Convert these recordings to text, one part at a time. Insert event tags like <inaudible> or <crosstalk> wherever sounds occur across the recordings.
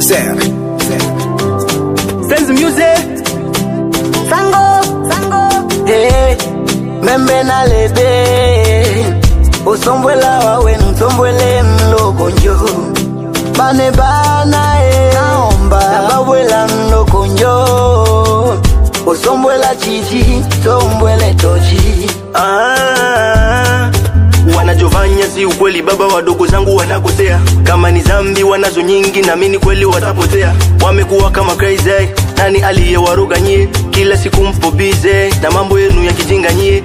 Zer. Sense music. Sango, sango. Eh. Hey, membe na lebe. Usombwela wawe mtombwele mloko njo. Bane bana e. Naomba. Nababwela mloko njo. Usombwela chichi, tombwele tochi. Wanajofanya si ukweli, baba wadogo zangu wanakosea. Kama ni zambi wanazo nyingi, na mimi kweli watapotea. Wamekuwa kama crazy, nani aliyewaroga nyie? Kila siku mpo bize na mambo yenu ya kijinga nyie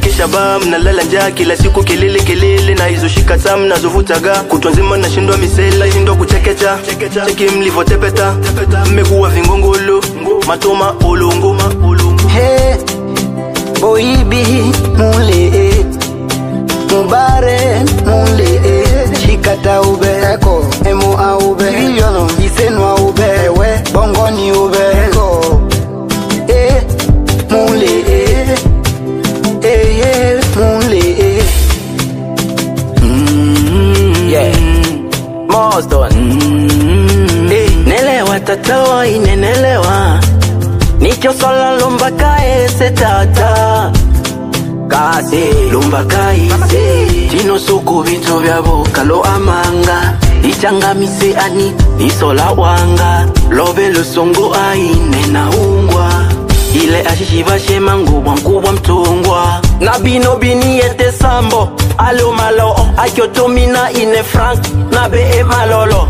kisha ba mnalala njaa kila siku kelele kelele na hizo shika tam mnazovutaga kutwa nzima nashindwa misela shindwa kuchekecha cheki mmekuwa vingongolo matoma olongoma tatawa inenelewa. Nichosola lumbaka ese tata. Kasi lumbaka ise chino suku vitu vya lo amanga. Ichangamise ani isola wanga. Love lusungu aine na ungwa. Ile ashishiva mangu ngubwa nkubwa mtungwa. Na bino biniete sambo alumalo akyotomina ine frank na bee malolo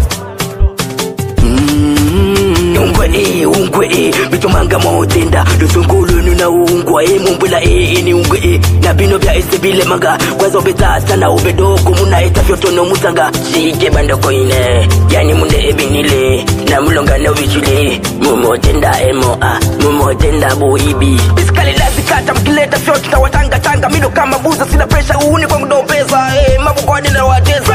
ungwe e ungwe e bitumanga motenda lusungulunu na ungwa e mumbula e ini ungwe e na bino bya esibile manga kwazo betata na ubedoko muna etafyotono musanga sige bandoko ine yani munde ebinile na mulonga na wichule mumotenda emo a mumotenda boibi. La zikata mkileta fyoti tawatanga tanga mino kama buza sina presha uuni kwa kudombeza eh. Mabukodi na wateza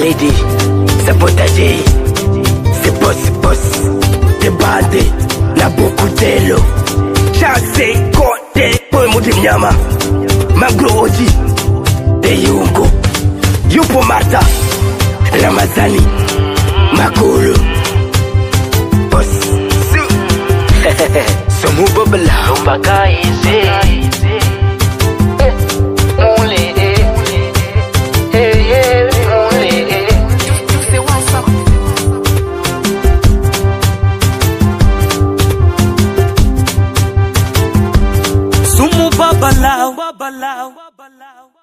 lady, sa potager, c'est boss boss, débardé, na bokutelo, chassé, kote, poemuti mnyama, magro oji, teyungo, yupo Marta, Ramazani, Makolo, boss, su, <laughs> somu bobla, umbaka izi, out.